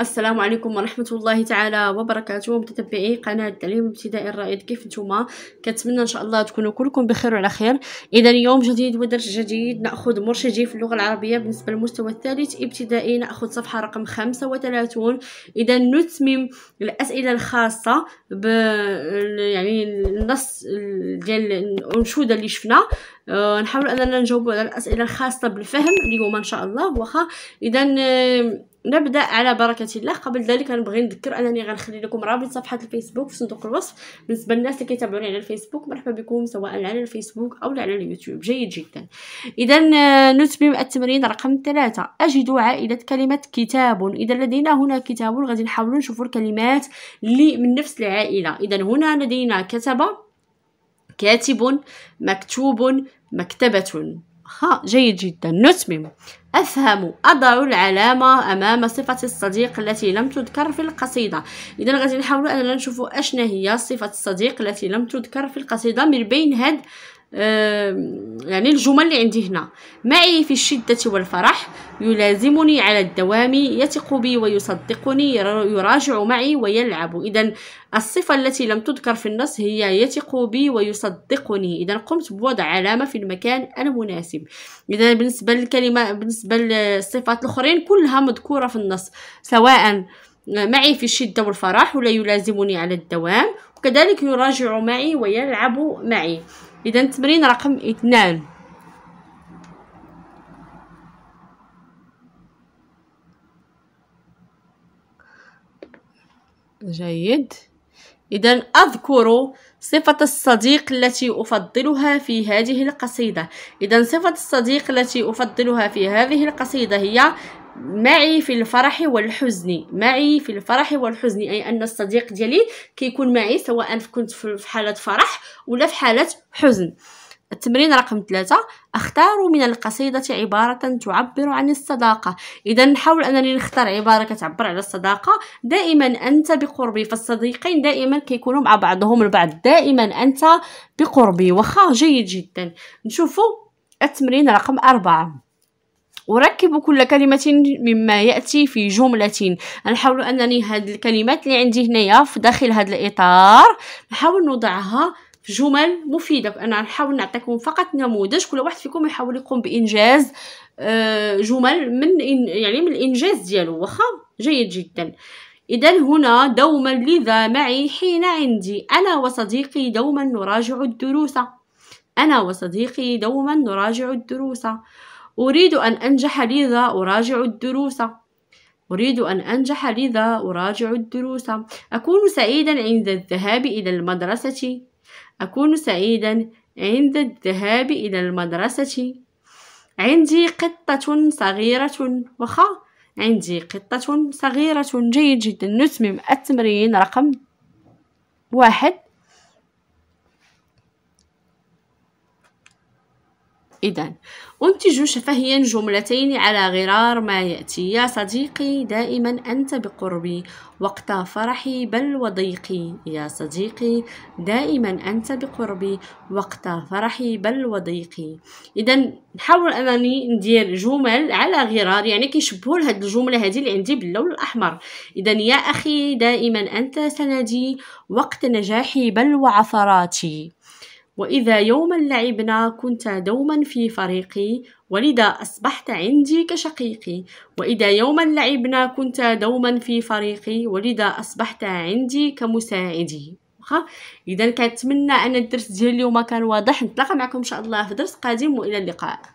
السلام عليكم ورحمة الله تعالى وبركاته. متتبعي قناة تعليم ابتدائي الرائد كيف نتوما؟ كنتمنى إن شاء الله تكونوا كلكم بخير وعلى خير. إذا يوم جديد ودرس جديد نأخذ مرشدي في اللغة العربية بالنسبة للمستوى الثالث ابتدائي نأخذ صفحة رقم 35 إذا نتمم الأسئلة الخاصة ب يعني النص ديال الأنشودة اللي شفنا. أه نحاول أننا نجاوب على الأسئلة الخاصة بالفهم اليوم إن شاء الله. واخا إذا نبدأ على بركة الله. قبل ذلك نبغي نذكر أنني غنخلي لكم رابط صفحة الفيسبوك في صندوق الوصف. بالنسبة للناس اللي كيتابعوني على الفيسبوك مرحبا بكم سواء على الفيسبوك أو على اليوتيوب. جيد جدا. اذا نتمم التمرين رقم ثلاثة. أجد عائلة كلمة كتاب. اذا لدينا هنا كتاب. غادي نحاولوا نشوفوا الكلمات اللي من نفس العائلة. اذا هنا لدينا كتب. كاتب مكتوب مكتبة. ها جيد جدا. نتمم أفهم. أضع العلامة أمام صفة الصديق التي لم تذكر في القصيدة. إذا غادي نحاولوا أننا نشوفوا أشنا هي صفة الصديق التي لم تذكر في القصيدة من بين هاد يعني الجمل اللي عندي هنا. معي في الشدة والفرح يلازمني على الدوام يثق بي ويصدقني يراجع معي ويلعب. إذا الصفة التي لم تذكر في النص هي يثق بي ويصدقني. إذا قمت بوضع علامة في المكان المناسب إذا بالنسبة للكلمة بالنسبة للصفات الأخرين كلها مذكورة في النص سواء معي في الشدة والفرح ولا يلازمني على الدوام وكذلك يراجع معي ويلعب معي. إذا تمرين رقم اثنان. جيد. إذا أذكر صفة الصديق التي أفضلها في هذه القصيدة. إذا صفة الصديق التي أفضلها في هذه القصيدة هي معي في الفرح والحزن. معي في الفرح والحزن أي أن الصديق ديالي كيكون معي سواء كنت في حالة فرح ولا في حالة حزن. التمرين رقم ثلاثة. أختار من القصيدة عبارة تعبر عن الصداقة. إذا نحاول أنني نختار عبارة كتعبر على الصداقة دائما أنت بقربي فالصديقين دائما كيكونوا مع بعضهم البعض. دائما أنت بقربي وخا جيد جدا. نشوفوا التمرين رقم أربعة. أركب كل كلمة مما يأتي في جملة. نحاول أنني هاد الكلمات اللي عندي هنايا في داخل هذا الإطار نحاول نوضعها في جمل مفيدة أنا نحاول نعطيكم فقط نموذج كل واحد فيكم يحاول يقوم بإنجاز آه، جمل من يعني من الإنجاز ديالو واخا؟ جيد جدا. إذا هنا دوما لذا معي حين عندي. أنا وصديقي دوما نراجع الدروس. أنا وصديقي دوما نراجع الدروس. أريد أن أنجح لذا أراجع الدروس. أريد أن أنجح لذا أراجع الدروس. أكون سعيدا عند الذهاب إلى المدرسة. أكون سعيدا عند الذهاب إلى المدرسة. عندي قطة صغيرة وخا عندي قطة صغيرة. جيد جدا. نتمم التمرين رقم واحد. إذا أنتج شفهيا جملتين على غرار ما يأتي. يا صديقي دائما أنت بقربي وقت فرحي بل وضيقي. يا صديقي دائما أنت بقربي وقت فرحي بل وضيقي. إذا نحاول أنني ندير جمل على غرار يعني كيشبهوا لهاد الجملة هذه اللي عندي باللون الأحمر. إذا يا أخي دائما أنت سندي وقت نجاحي بل وعثراتي. وإذا يوما لعبنا كنت دوما في فريقي ولذا أصبحت عندي كشقيقي. وإذا يوما لعبنا كنت دوما في فريقي ولذا أصبحت عندي كمساعدي. اذا كنتمنى أن الدرس ديال اليوم كان واضح. نتلاقى معكم إن شاء الله في درس قادم وإلى اللقاء.